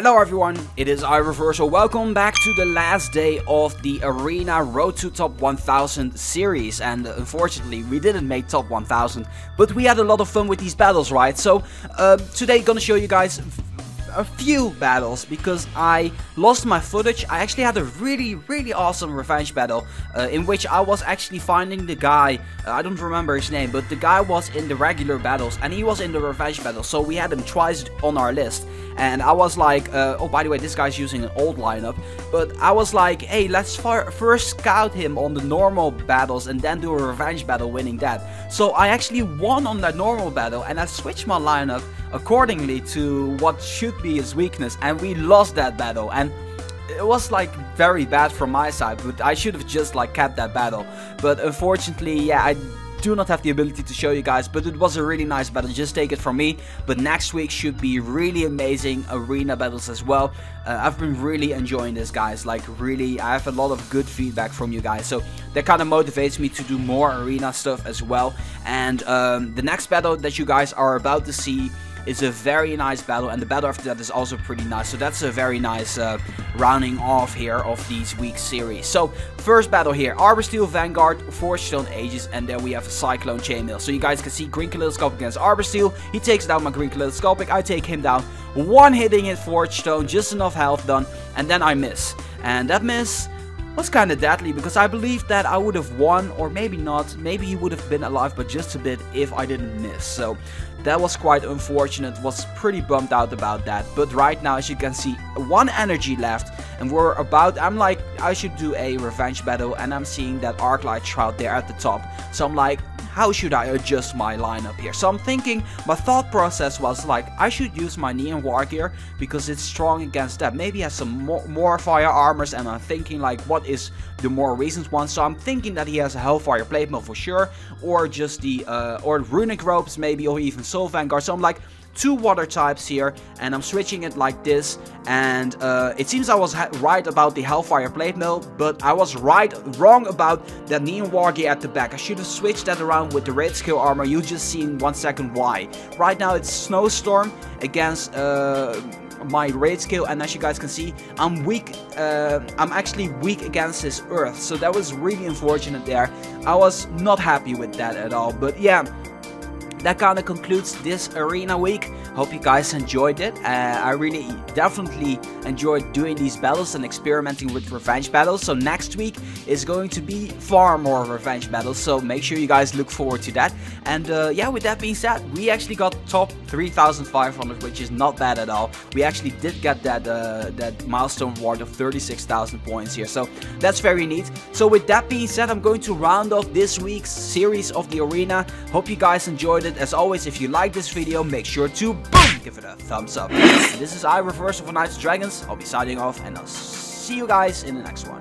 Hello everyone, it is iReversal. Welcome back to the last day of the Arena Road to Top 1000 series. And unfortunately, we didn't make Top 1000, but we had a lot of fun with these battles, right? So, uh, today gonna show you guys a few battles because I lost my footage. I actually had a really, really awesome revenge battle uh, in which I was actually finding the guy. Uh, I don't remember his name, but the guy was in the regular battles and he was in the revenge battle. So we had him twice on our list. And I was like, uh, oh, by the way, this guy's using an old lineup. But I was like, hey, let's first scout him on the normal battles and then do a revenge battle winning that. So I actually won on that normal battle and I switched my lineup accordingly to what should be his weakness. And we lost that battle. And it was like very bad from my side, but I should have just like kept that battle. But unfortunately, yeah, I do not have the ability to show you guys, but it was a really nice battle, just take it from me. But next week should be really amazing arena battles as well. Uh, I've been really enjoying this, guys, like really, I have a lot of good feedback from you guys, so that kind of motivates me to do more arena stuff as well. And um, the next battle that you guys are about to see is a very nice battle and the battle after that is also pretty nice. So that's a very nice uh, rounding off here of these week series. So first battle here Arbor Steel Vanguard Forge Stone Aegis and then we have a Cyclone Chainmail so you guys can see Green Kaleidoscope against Arbor Steel. He takes down my Green Kaleidoscopic. I take him down. One hitting hit Forge Stone just enough health done and then I miss. And that miss was kind of deadly because I believe that I would have won or maybe not, maybe he would have been alive but just a bit if I didn't miss. So that was quite unfortunate, was pretty bummed out about that. But right now as you can see, one energy left and we're about, I'm like, I should do a revenge battle and I'm seeing that Arclight Shroud there at the top. So I'm like, how should I adjust my lineup here? So I'm thinking, my thought process was like, I should use my Neon War Gear because it's strong against that. Maybe has some more, more fire armors and I'm thinking like, what is the more recent one? So I'm thinking that he has a Hellfire Plate Mail for sure, or just the, uh, or Runic Robes maybe, or even Soul Vanguard. So I'm like, two water types here and I'm switching it like this and uh, it seems I was right about the Hellfire Plate Mail but I was right wrong about that Neon Wargear at the back. I should have switched that around with the Red Scale Armor, you just seen one second why. Right now it's Snowstorm against uh, my Red Scale and as you guys can see I'm weak uh, I'm actually weak against his earth so that was really unfortunate there I was not happy with that at all but yeah that kind of concludes this arena week. Hope you guys enjoyed it. Uh, I really definitely enjoyed doing these battles and experimenting with revenge battles. So next week is going to be far more revenge battles. So make sure you guys look forward to that. And uh, yeah, with that being said, we actually got top 3,500, which is not bad at all. We actually did get that uh, that milestone award of 36,000 points here. So that's very neat. So with that being said, I'm going to round off this week's series of the arena. Hope you guys enjoyed it. As always, if you like this video, make sure to boom, give it a thumbs up. This is iReversal Knights of Dragons. I'll be signing off, and I'll see you guys in the next one.